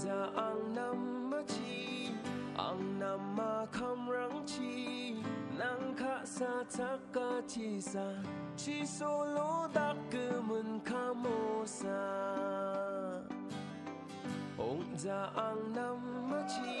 già ang nam ma chi ang nam ma kham rang chi nang kha sa tak ka chi sa chi solo dak ku mun kha mo sa ong già ang nam ma chi